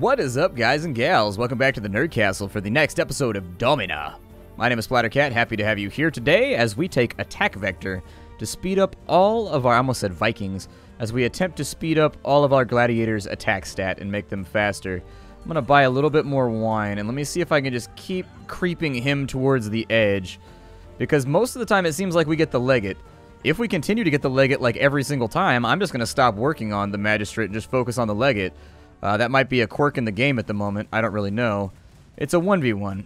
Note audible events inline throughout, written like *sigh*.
What is up, guys and gals? Welcome back to the Nerd Castle for the next episode of Domina. My name is Splattercat. Happy to have you here today as we take Attack Vector to speed up all of our, I almost said Vikings, as we attempt to speed up all of our gladiators' attack stat and make them faster. I'm going to buy a little bit more wine, and let me see if I can just keep creeping him towards the edge. Because most of the time it seems like we get the Legate. If we continue to get the Legate like every single time, I'm just going to stop working on the Magistrate and just focus on the Legate. Uh, that might be a quirk in the game at the moment. I don't really know. It's a 1v1.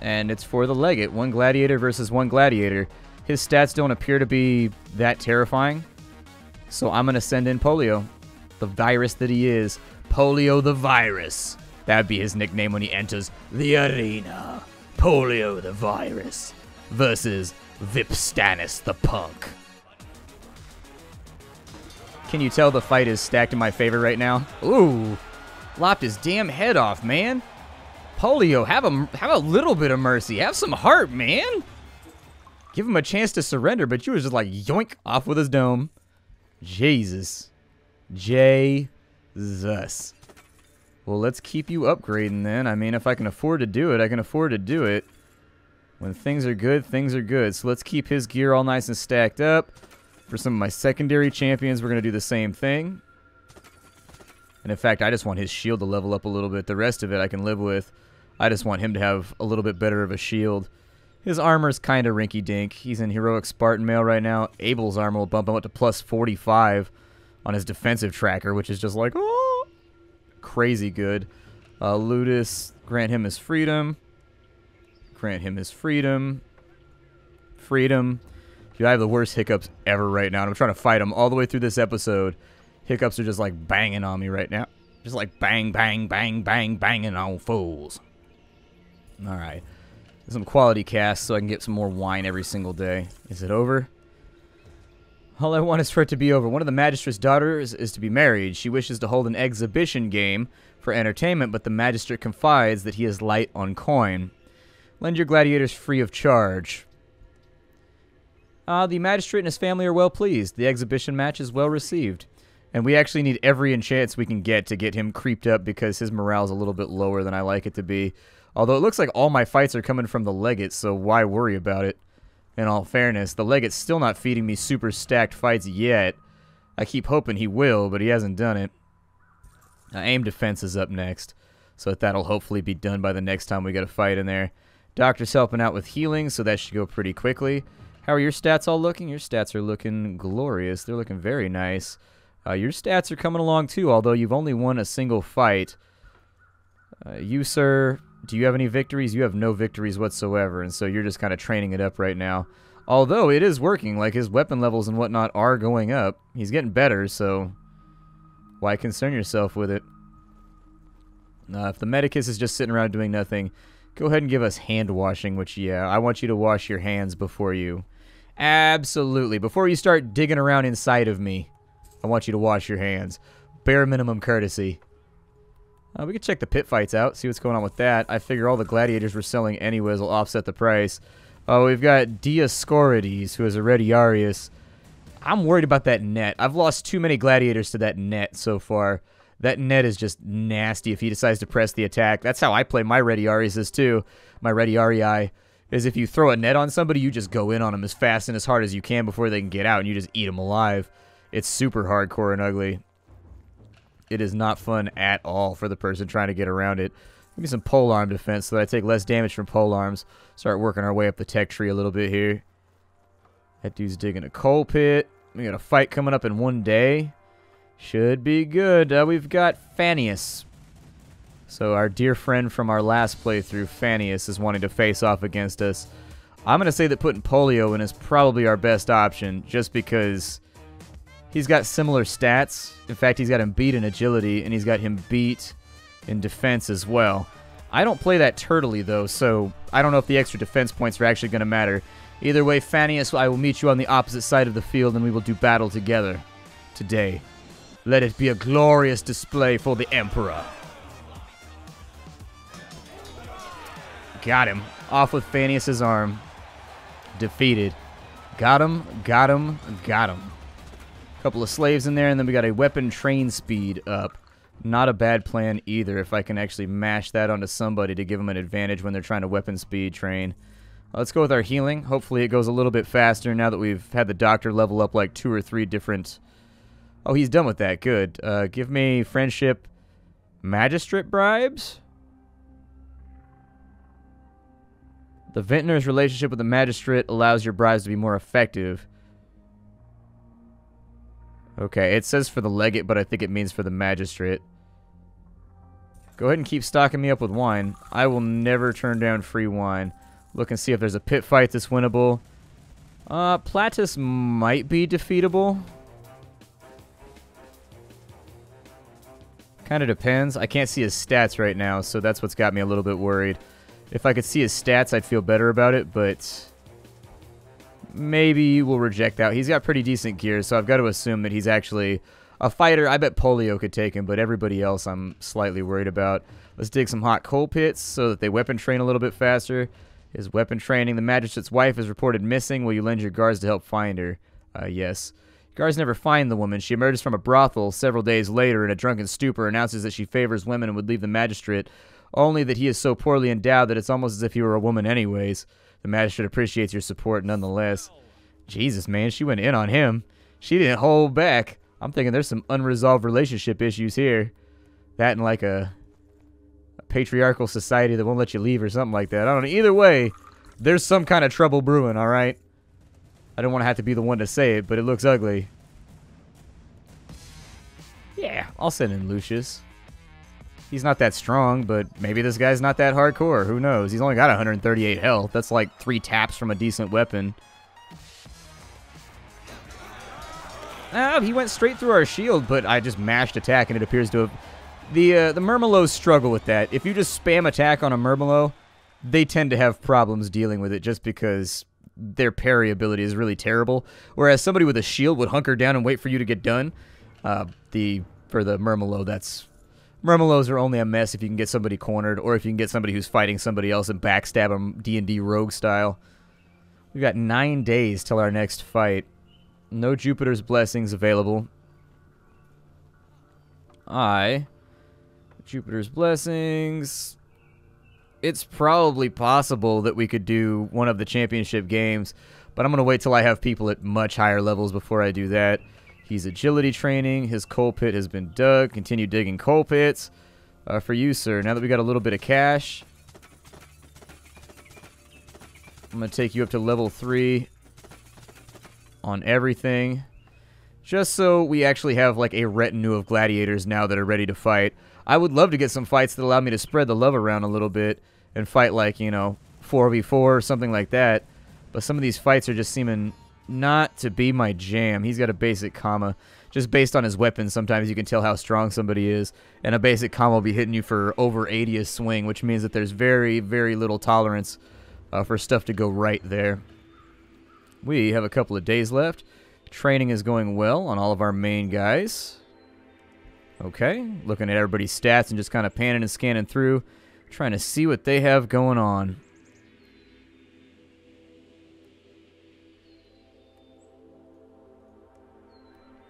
And it's for the Legate. One Gladiator versus one Gladiator. His stats don't appear to be that terrifying. So I'm going to send in Polio. The virus that he is. Polio the Virus. That'd be his nickname when he enters the arena. Polio the Virus versus Vipstanis the Punk. Can you tell the fight is stacked in my favor right now? Ooh, lopped his damn head off, man. Polio, have a have a little bit of mercy. Have some heart, man. Give him a chance to surrender, but you was just like yoink off with his dome. Jesus. Jesus. Well, let's keep you upgrading then. I mean, if I can afford to do it, I can afford to do it. When things are good, things are good. So let's keep his gear all nice and stacked up. For some of my secondary champions, we're going to do the same thing. And in fact, I just want his shield to level up a little bit. The rest of it I can live with. I just want him to have a little bit better of a shield. His armor's kind of rinky-dink. He's in Heroic Spartan Mail right now. Abel's armor will bump him up to plus 45 on his defensive tracker, which is just like, oh, crazy good. Uh, Ludus, grant him his freedom. Grant him his freedom. Freedom. Dude, I have the worst hiccups ever right now. And I'm trying to fight them all the way through this episode. Hiccups are just like banging on me right now. Just like bang, bang, bang, bang, banging on fools. Alright. Some quality casts so I can get some more wine every single day. Is it over? All I want is for it to be over. One of the magistrate's daughters is to be married. She wishes to hold an exhibition game for entertainment, but the magistrate confides that he is light on coin. Lend your gladiators free of charge. Uh, the magistrate and his family are well pleased. The exhibition match is well received. And we actually need every chance we can get to get him creeped up because his morale's a little bit lower than I like it to be. Although it looks like all my fights are coming from the legate, so why worry about it? In all fairness, the legate's still not feeding me super stacked fights yet. I keep hoping he will, but he hasn't done it. Now, aim defense is up next, so that that'll hopefully be done by the next time we get a fight in there. Doctor's helping out with healing, so that should go pretty quickly. How are your stats all looking? Your stats are looking glorious. They're looking very nice. Uh, your stats are coming along too, although you've only won a single fight. Uh, you, sir, do you have any victories? You have no victories whatsoever, and so you're just kind of training it up right now. Although it is working, like his weapon levels and whatnot are going up. He's getting better, so why concern yourself with it? Uh, if the Medicus is just sitting around doing nothing, Go ahead and give us hand washing, which, yeah, I want you to wash your hands before you. Absolutely. Before you start digging around inside of me, I want you to wash your hands. Bare minimum courtesy. Uh, we could check the pit fights out, see what's going on with that. I figure all the gladiators we're selling anyways will offset the price. Oh, uh, we've got Dioscorides, who is a Retiarius. I'm worried about that net. I've lost too many gladiators to that net so far. That net is just nasty if he decides to press the attack. That's how I play my Retiarius too. My Retiarii is if you throw a net on somebody, you just go in on them as fast and as hard as you can before they can get out, and you just eat them alive. It's super hardcore and ugly. It is not fun at all for the person trying to get around it. Give me some pole arm defense so that I take less damage from pole arms. Start working our way up the tech tree a little bit here. That dude's digging a coal pit. We got a fight coming up in one day. Should be good. Uh, we've got Fannius. So our dear friend from our last playthrough, Fannius, is wanting to face off against us. I'm going to say that putting Polio in is probably our best option, just because he's got similar stats. In fact, he's got him beat in agility, and he's got him beat in defense as well. I don't play that turtly, though, so I don't know if the extra defense points are actually going to matter. Either way, Fannius, I will meet you on the opposite side of the field, and we will do battle together today. Let it be a glorious display for the Emperor. Got him. Off with Fannius' arm. Defeated. Got him, got him, got him. Couple of slaves in there, and then we got a weapon train speed up. Not a bad plan either if I can actually mash that onto somebody to give them an advantage when they're trying to weapon speed train. Let's go with our healing. Hopefully it goes a little bit faster now that we've had the doctor level up like two or three different... Oh, he's done with that. Good. Uh, give me friendship magistrate bribes? The vintner's relationship with the magistrate allows your bribes to be more effective. Okay, it says for the legate, but I think it means for the magistrate. Go ahead and keep stocking me up with wine. I will never turn down free wine. Look and see if there's a pit fight that's winnable. Uh, Platus might be defeatable. Kind of depends. I can't see his stats right now, so that's what's got me a little bit worried. If I could see his stats, I'd feel better about it, but maybe we'll reject that. He's got pretty decent gear, so I've got to assume that he's actually a fighter. I bet Polio could take him, but everybody else I'm slightly worried about. Let's dig some hot coal pits so that they weapon train a little bit faster. His weapon training. The magistrate's wife is reported missing. Will you lend your guards to help find her? Uh, yes. Guards never find the woman. She emerges from a brothel several days later in a drunken stupor, announces that she favors women and would leave the magistrate, only that he is so poorly endowed that it's almost as if he were a woman anyways. The magistrate appreciates your support nonetheless. Jesus, man, she went in on him. She didn't hold back. I'm thinking there's some unresolved relationship issues here. That and like a, a patriarchal society that won't let you leave or something like that. I don't know. Either way, there's some kind of trouble brewing, all right? I don't want to have to be the one to say it, but it looks ugly. Yeah, I'll send in Lucius. He's not that strong, but maybe this guy's not that hardcore. Who knows? He's only got 138 health. That's like three taps from a decent weapon. Ah, he went straight through our shield, but I just mashed attack, and it appears to have... The, uh, the Murmillows struggle with that. If you just spam attack on a Murmillow, they tend to have problems dealing with it just because their parry ability is really terrible. Whereas somebody with a shield would hunker down and wait for you to get done. Uh, the For the Murmillow, that's Murmillows are only a mess if you can get somebody cornered or if you can get somebody who's fighting somebody else and backstab them D&D rogue style. We've got nine days till our next fight. No Jupiter's Blessings available. I... Jupiter's Blessings... It's probably possible that we could do one of the championship games, but I'm going to wait till I have people at much higher levels before I do that. He's agility training. His coal pit has been dug. Continue digging coal pits. Uh, for you, sir. Now that we got a little bit of cash, I'm going to take you up to level 3 on everything. Just so we actually have like a retinue of gladiators now that are ready to fight. I would love to get some fights that allow me to spread the love around a little bit and fight like, you know, 4v4 or something like that. But some of these fights are just seeming not to be my jam. He's got a basic comma. Just based on his weapon, sometimes you can tell how strong somebody is. And a basic comma will be hitting you for over 80 a swing, which means that there's very, very little tolerance uh, for stuff to go right there. We have a couple of days left. Training is going well on all of our main guys. Okay, looking at everybody's stats and just kind of panning and scanning through, trying to see what they have going on.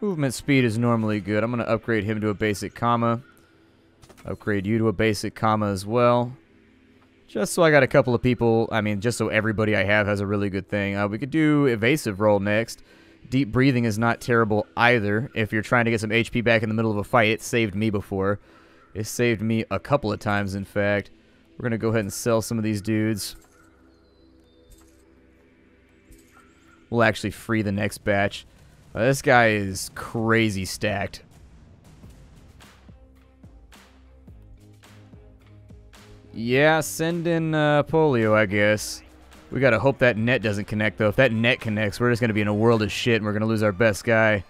Movement speed is normally good. I'm going to upgrade him to a basic comma. Upgrade you to a basic comma as well. Just so I got a couple of people, I mean, just so everybody I have has a really good thing. Uh, we could do evasive roll next. Deep breathing is not terrible either. If you're trying to get some HP back in the middle of a fight, it saved me before. It saved me a couple of times, in fact. We're going to go ahead and sell some of these dudes. We'll actually free the next batch. Uh, this guy is crazy stacked. Yeah, send in uh, Polio, I guess. We gotta hope that net doesn't connect, though. If that net connects, we're just gonna be in a world of shit, and we're gonna lose our best guy.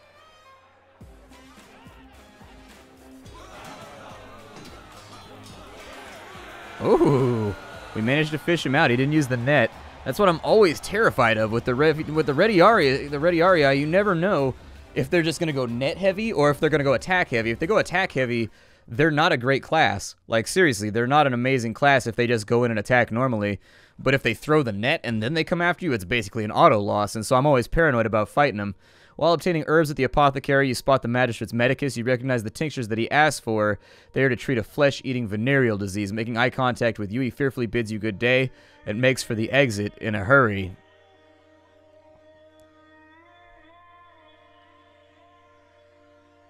Ooh, we managed to fish him out. He didn't use the net. That's what I'm always terrified of with the with the Retiarii. The Retiarii, you never know if they're just going to go net heavy or if they're going to go attack heavy. If they go attack heavy, they're not a great class. Like seriously, they're not an amazing class if they just go in and attack normally. But if they throw the net and then they come after you, it's basically an auto loss. And so I'm always paranoid about fighting them. While obtaining herbs at the apothecary, you spot the magistrate's medicus. You recognize the tinctures that he asked for. They are to treat a flesh-eating venereal disease. Making eye contact with you, he fearfully bids you good day and makes for the exit in a hurry.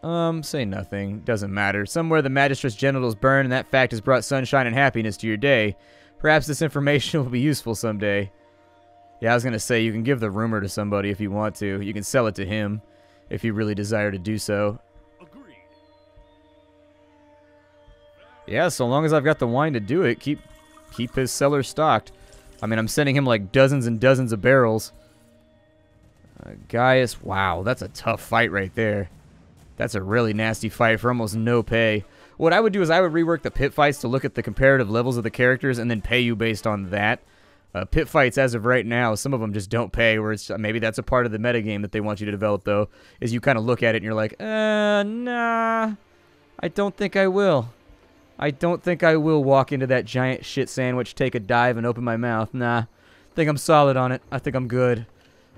Um, say nothing. Doesn't matter. Somewhere the magistrate's genitals burn, and that fact has brought sunshine and happiness to your day. Perhaps this information *laughs* will be useful someday. Yeah, I was going to say, you can give the rumor to somebody if you want to. You can sell it to him if you really desire to do so. Agreed. Yeah, so long as I've got the wine to do it, keep keep his cellar stocked. I mean, I'm sending him like dozens and dozens of barrels. Uh, Gaius, wow, that's a tough fight right there. That's a really nasty fight for almost no pay. What I would do is I would rework the pit fights to look at the comparative levels of the characters and then pay you based on that. Uh, pit fights, as of right now, some of them just don't pay. Where it's maybe that's a part of the metagame that they want you to develop, though, is you kind of look at it and you're like, uh, nah, I don't think I will. I don't think I will walk into that giant shit sandwich, take a dive, and open my mouth. Nah, think I'm solid on it. I think I'm good.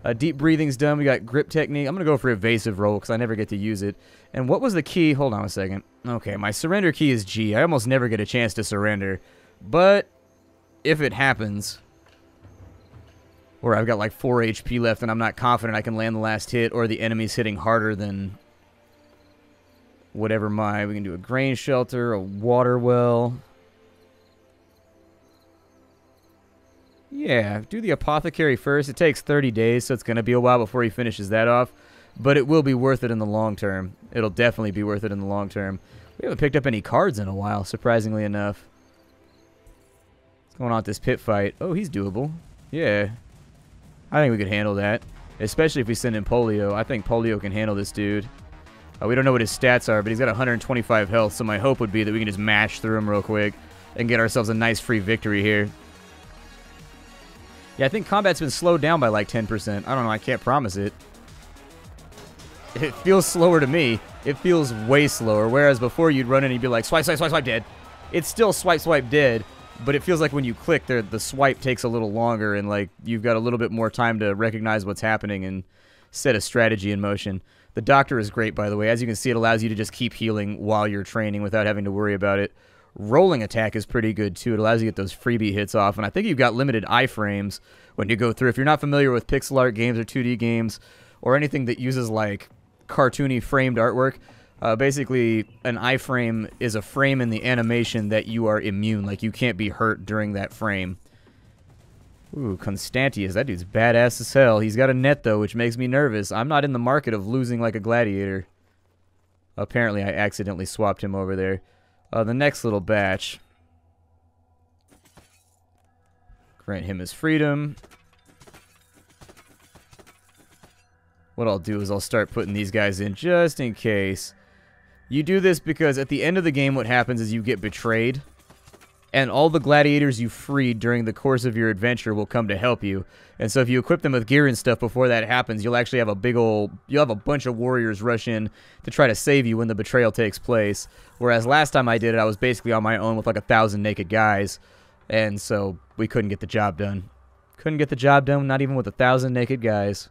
Uh, deep breathing's done. We got grip technique. I'm going to go for evasive roll because I never get to use it. And what was the key? Hold on a second. Okay, my surrender key is G. I almost never get a chance to surrender. But if it happens, or I've got like 4 HP left and I'm not confident I can land the last hit, or the enemy's hitting harder than whatever my... We can do a grain shelter, a water well... Yeah, do the apothecary first. It takes 30 days, so it's going to be a while before he finishes that off. But it will be worth it in the long term. It'll definitely be worth it in the long term. We haven't picked up any cards in a while, surprisingly enough. What's going on with this pit fight? Oh, he's doable. Yeah. I think we could handle that. Especially if we send in Polio. I think Polio can handle this dude. Uh, we don't know what his stats are, but he's got 125 health, so my hope would be that we can just mash through him real quick and get ourselves a nice free victory here. Yeah, I think combat's been slowed down by like 10%. I don't know, I can't promise it. *laughs* It feels slower to me. It feels way slower, whereas before you'd run in and you'd be like, swipe, swipe, swipe, swipe, dead. It's still swipe, swipe, dead, but it feels like when you click, there the swipe takes a little longer and like you've got a little bit more time to recognize what's happening and set a strategy in motion. The doctor is great, by the way. As you can see, it allows you to just keep healing while you're training without having to worry about it. Rolling attack is pretty good too. It allows you to get those freebie hits off, and I think you've got limited iframes when you go through. If you're not familiar with pixel art games or 2D games or anything that uses like cartoony framed artwork, uh, basically an iframe is a frame in the animation that you are immune, like you can't be hurt during that frame. Ooh, Constantius, that dude's badass as hell. He's got a net though, which makes me nervous. I'm not in the market of losing like a gladiator. Apparently, I accidentally swapped him over there. Uh, the next little batch. Grant him his freedom. What I'll do is I'll start putting these guys in just in case. You do this because at the end of the game what happens is you get betrayed and all the gladiators you freed during the course of your adventure will come to help you. And so if you equip them with gear and stuff before that happens, you'll actually have a big old, you'll have a bunch of warriors rush in to try to save you when the betrayal takes place. Whereas last time I did it, I was basically on my own with like a thousand naked guys. And so we couldn't get the job done. Couldn't get the job done, not even with a thousand naked guys.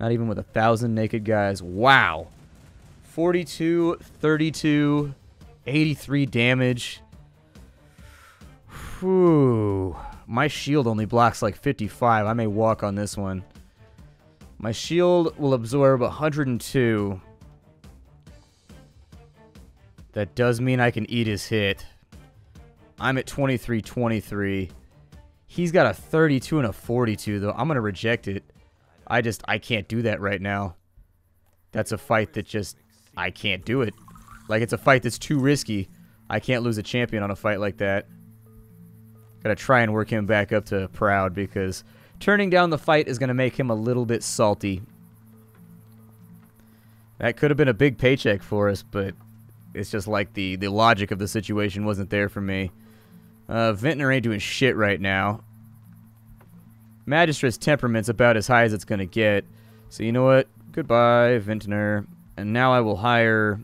Not even with a thousand naked guys. Wow. 42, 32, 83 damage. Whew. My shield only blocks like 55. I may walk on this one. My shield will absorb 102. That does mean I can eat his hit. I'm at 23 23. He's got a 32 and a 42, though. I'm going to reject it. I just, I can't do that right now. That's a fight that just, I can't do it. Like, it's a fight that's too risky. I can't lose a champion on a fight like that. Gotta try and work him back up to proud because turning down the fight is gonna make him a little bit salty. That could have been a big paycheck for us, but it's just like the, the logic of the situation wasn't there for me. Uh, Vintner ain't doing shit right now. Magistrate's temperament's about as high as it's gonna get. So you know what? Goodbye, Vintner. And now I will hire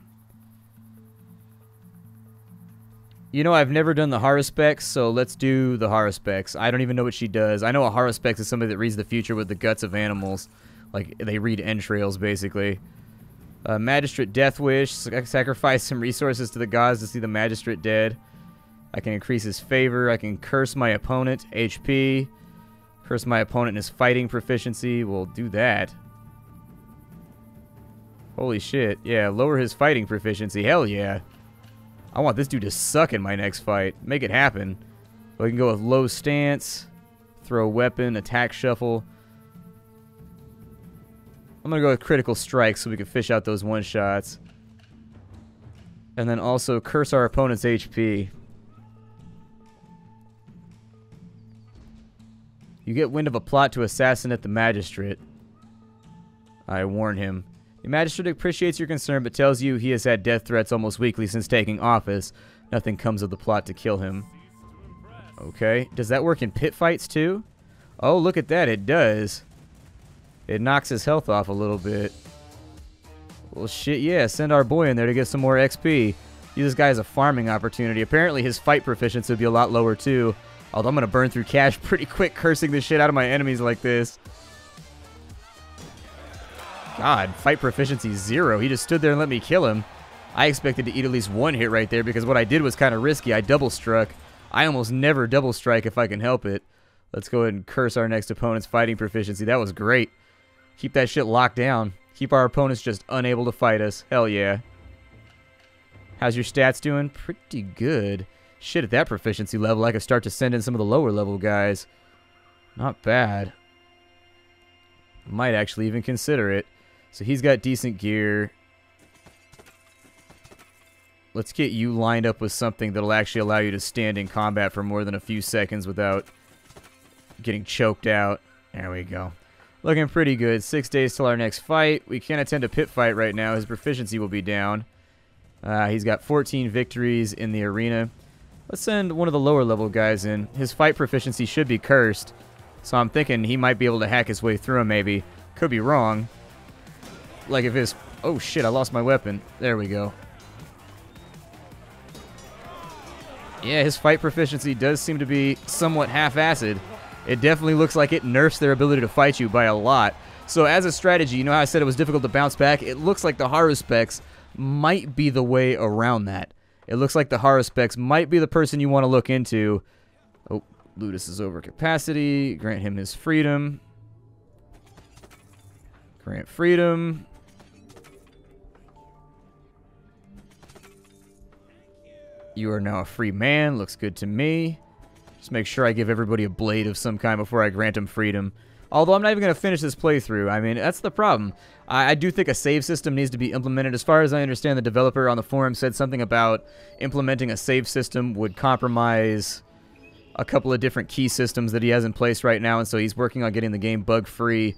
You know, I've never done the Haruspex, so let's do the Haruspex. I don't even know what she does. I know a Haruspex is somebody that reads the future with the guts of animals. Like, they read entrails, basically. Uh, magistrate Death Wish. Sacrifice some resources to the gods to see the Magistrate dead. I can increase his favor. I can curse my opponent. HP. Curse my opponent in his fighting proficiency. We'll do that. Holy shit. Yeah, lower his fighting proficiency. Hell yeah. I want this dude to suck in my next fight. Make it happen. We can go with low stance, throw weapon, attack shuffle. I'm going to go with critical strike so we can fish out those one-shots. And then also curse our opponent's HP. You get wind of a plot to assassinate the magistrate. I warn him. The magistrate appreciates your concern, but tells you he has had death threats almost weekly since taking office. Nothing comes of the plot to kill him. Okay. Does that work in pit fights, too? Oh, look at that. It does. It knocks his health off a little bit. Well, shit, yeah. Send our boy in there to get some more XP. Use this guy as a farming opportunity. Apparently, his fight proficiency would be a lot lower, too. Although I'm going to burn through cash *laughs* pretty quick cursing the shit out of my enemies like this. God, fight proficiency zero. He just stood there and let me kill him. I expected to eat at least one hit right there because what I did was kind of risky. I double struck. I almost never double strike if I can help it. Let's go ahead and curse our next opponent's fighting proficiency. That was great. Keep that shit locked down. Keep our opponents just unable to fight us. Hell yeah. How's your stats doing? Pretty good. Shit, at that proficiency level, I could start to send in some of the lower level guys. Not bad. Might actually even consider it. So he's got decent gear. Let's get you lined up with something that'll actually allow you to stand in combat for more than a few seconds without getting choked out. There we go. Looking pretty good. Six days till our next fight. We can't attend a pit fight right now. His proficiency will be down. Uh, he's got 14 victories in the arena. Let's send one of the lower level guys in. His fight proficiency should be cursed. So I'm thinking he might be able to hack his way through him maybe. Could be wrong. Like if his... Oh shit, I lost my weapon. There we go. Yeah, his fight proficiency does seem to be somewhat half-assed. It definitely looks like it nerfs their ability to fight you by a lot. So as a strategy, you know how I said it was difficult to bounce back? It looks like the Haruspex might be the way around that. It looks like the Haruspex might be the person you want to look into. Oh, Ludus is over capacity. Grant him his freedom. Grant freedom. You are now a free man. Looks good to me. Just make sure I give everybody a blade of some kind before I grant them freedom. Although I'm not even going to finish this playthrough. I mean, that's the problem. I, I, do think a save system needs to be implemented. As far as I understand, the developer on the forum said something about implementing a save system would compromise a couple of different key systems that he has in place right now, and so he's working on getting the game bug-free.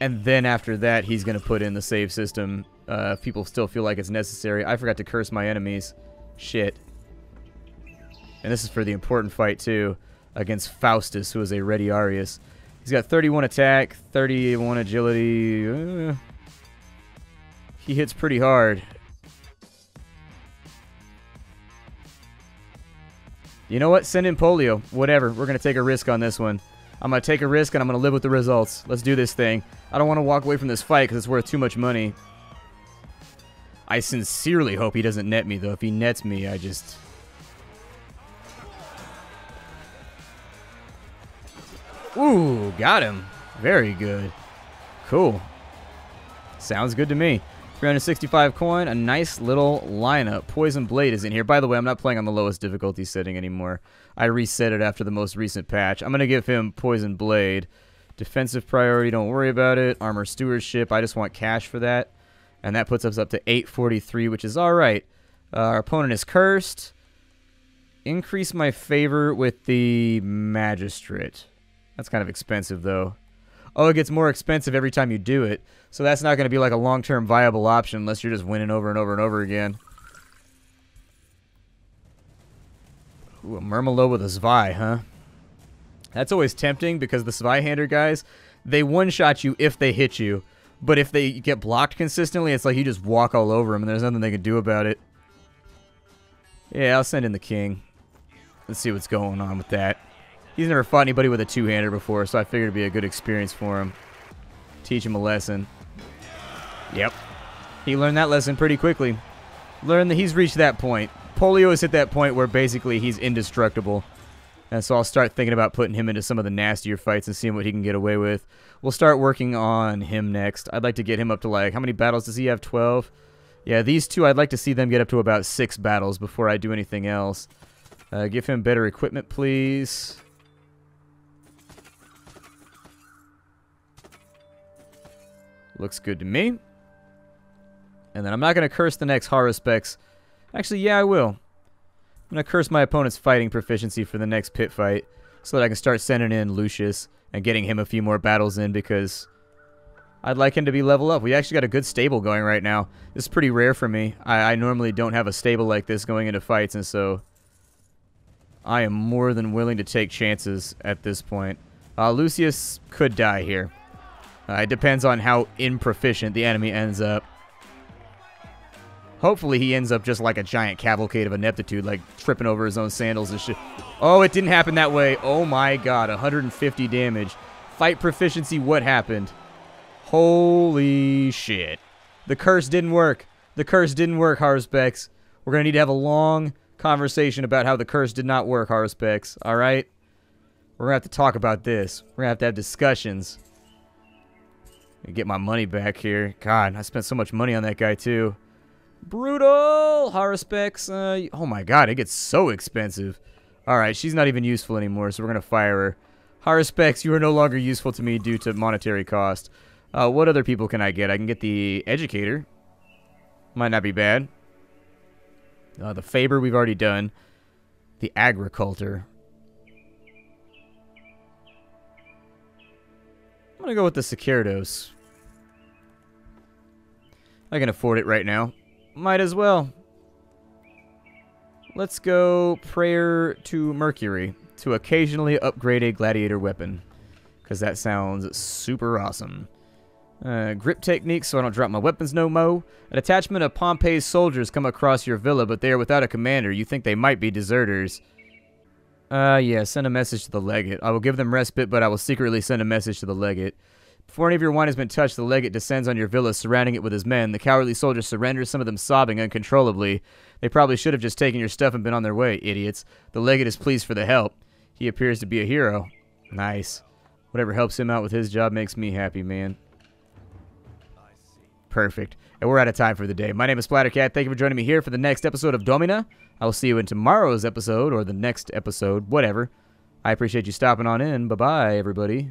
And then after that, he's going to put in the save system uh, if people still feel like it's necessary. I forgot to curse my enemies. Shit. And this is for the important fight, too, against Faustus, who is a Retiarius. He's got 31 attack, 31 agility. Uh, he hits pretty hard. You know what? Send in polio. Whatever. We're going to take a risk on this one. I'm going to take a risk and I'm going to live with the results. Let's do this thing. I don't want to walk away from this fight because it's worth too much money. I sincerely hope he doesn't net me, though. If he nets me, I just... Ooh, got him. Very good. Cool. Sounds good to me. 365 coin, a nice little lineup. Poison Blade is in here. By the way, I'm not playing on the lowest difficulty setting anymore. I reset it after the most recent patch. I'm going to give him Poison Blade. Defensive priority, don't worry about it. Armor Stewardship, I just want cash for that. And that puts us up to 843, which is alright. Uh, our opponent is cursed. Increase my favor with the Magistrate. That's kind of expensive, though. Oh, it gets more expensive every time you do it. So that's not going to be like a long-term viable option unless you're just winning over and over and over again. Ooh, a Murmillo with a Zwei, huh? That's always tempting because the Zweihander guys, they one-shot you if they hit you. But if they get blocked consistently, it's like you just walk all over them and there's nothing they can do about it. Yeah, I'll send in the king. Let's see what's going on with that. He's never fought anybody with a two-hander before, so I figured it'd be a good experience for him. Teach him a lesson. Yep. He learned that lesson pretty quickly. Learned that he's reached that point. Polio is at that point where basically he's indestructible. And so I'll start thinking about putting him into some of the nastier fights and seeing what he can get away with. We'll start working on him next. I'd like to get him up to like, how many battles does he have? 12? Yeah, these two, I'd like to see them get up to about six battles before I do anything else. Uh, give him better equipment, please. Looks good to me. And then I'm not going to curse the next Haruspex. Actually, yeah, I will. I'm going to curse my opponent's fighting proficiency for the next pit fight so that I can start sending in Lucius and getting him a few more battles in because I'd like him to be level up. We actually got a good stable going right now. This is pretty rare for me. I, I normally don't have a stable like this going into fights, and so I am more than willing to take chances at this point. Uh, Lucius could die here. Uh, it depends on how improficient the enemy ends up. Hopefully he ends up just like a giant cavalcade of ineptitude, like tripping over his own sandals and shit. Oh, it didn't happen that way. Oh my god, 150 damage. Fight proficiency, what happened? Holy shit. The curse didn't work. The curse didn't work, Haruspex. We're going to need to have a long conversation about how the curse did not work, Haruspex. Alright? We're going to have to talk about this. We're going to have to have discussions. Get my money back here. God, I spent so much money on that guy, too. Brutal! Haruspex. Uh, oh my god, it gets so expensive. Alright, she's not even useful anymore, so we're going to fire her. Haruspex, you are no longer useful to me due to monetary cost. Uh, what other people can I get? I can get the Educator. Might not be bad. Uh, the Faber we've already done. The Agricultor. I'm to go with the Securitos. I can afford it right now. Might as well. Let's go Prayer to Mercury to occasionally upgrade a gladiator weapon. Because that sounds super awesome. Uh, grip technique so I don't drop my weapons no mo. An attachment of Pompey's soldiers come across your villa, but they are without a commander. You think they might be deserters. Uh, yeah, send a message to the legate. I will give them respite, but I will secretly send a message to the legate. Before any of your wine has been touched, the legate descends on your villa, surrounding it with his men. The cowardly soldiers surrender, some of them sobbing uncontrollably. They probably should have just taken your stuff and been on their way, idiots. The legate is pleased for the help. He appears to be a hero. Nice. Whatever helps him out with his job makes me happy, man. Perfect. And we're out of time for the day. My name is Splattercat. Thank you for joining me here for the next episode of Domina. I will see you in tomorrow's episode or the next episode, whatever. I appreciate you stopping on in. Bye-bye, everybody.